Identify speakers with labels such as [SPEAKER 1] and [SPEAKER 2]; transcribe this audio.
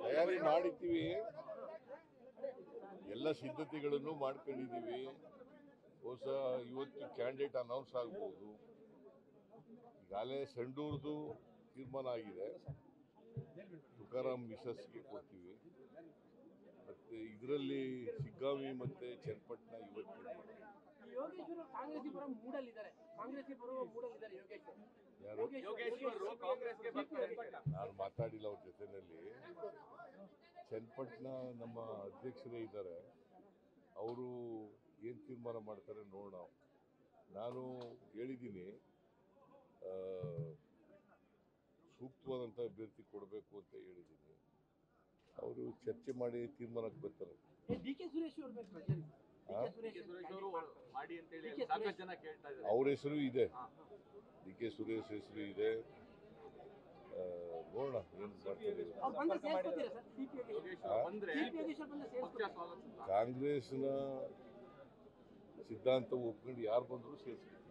[SPEAKER 1] ತಯಾರಿ ಮಾಡಿದ್ದೀವಿ ಎಲ್ಲ ಸಿದ್ಧತೆಗಳನ್ನು ಮಾಡ್ಕೊಂಡಿದ್ದೀವಿ. ಹೊಸ ಇವತ್ತು ಕ್ಯಾಂಡಿಡೇಟ್ ಅನೌನ್ಸ್ ಆಗ್ಬೋದು. ಈಗಾಗಲೇ ಸಂಡೂರ್ದು ತೀರ್ಮಾನ ಆಗಿದೆ. ತುಕಾರಾಮ್ ಮಿಸಸ್ಗೆ ಕೊಡ್ತೀವಿ. ಮತ್ತು ಇದರಲ್ಲಿ ಸಿಗ್ಗಾವಿ ಮತ್ತೆ ಚನ್ನಪಟ್ಟಣ ಇವತ್ತು
[SPEAKER 2] ಯೋಗೇಶ್ವರ ಕಾಂಗ್ರೆಸ್ ಪರ ಮೂಡಲ್ಲಿದ್ದಾರೆ. ಕಾಂಗ್ರೆಸ್ ಬರುವ ಮೂಡಲ್ಲಿದ್ದಾರೆ ಯೋಗೇಶ್ವರ್
[SPEAKER 1] ಯಾರು
[SPEAKER 3] ಯೋಗೇಶ್ವರರು ಕಾಂಗ್ರೆಸ್ಗೆ ಬರ್ತಾರೆ.
[SPEAKER 1] ನಾನು ಮಾತಾಡಿಲ್ಲ ಅವ್ರ ಜೊತೆನಲ್ಲಿ. ಚನ್ನಪಟ್ಟಣ ನಮ್ಮ ಅಧ್ಯಕ್ಷರೇ ಇದ್ದಾರೆ. ಅವರು ಏನು ತೀರ್ಮಾನ ಮಾಡ್ತಾರೆ ನೋಡೋಣ. ನಾನು ಹೇಳಿದ್ದೀನಿ ಸೂಕ್ತವಾದಂಥ ಅಭ್ಯರ್ಥಿ ಕೊಡಬೇಕು ಅಂತ ಹೇಳಿದ್ದೀನಿ. ಅವರು ಚರ್ಚೆ ಮಾಡಿ ತೀರ್ಮಾನಕ್ಕೆ ಬರ್ತಾರೆ.
[SPEAKER 2] ಡಿ ಕೆ ಸುರೇಶ್ ಅವ್ರು
[SPEAKER 3] ಅವರು ಮಾಡಿ ಅಂತ ಹೇಳಿ ಸಾಕಷ್ಟು ಜನ ಕೇಳ್ತಾ ಇದ್ದಾರೆ.
[SPEAKER 1] ಅವ್ರ ಹೆಸರು ಇದೆ. ಡಿ ಕೆ ಸುರೇಶ್ ಹೆಸರು ಇದೆ. ನೋಡೋಣ ಏನು ಮಾಡ್ತಾರೆ ಕಾಂಗ್ರೆಸ್ನ ಸಿದ್ಧಾಂತ ಒಪ್ಕೊಂಡು ಯಾರು ಬಂದರೂ ಸೇರಿಸ್ತಾರೆ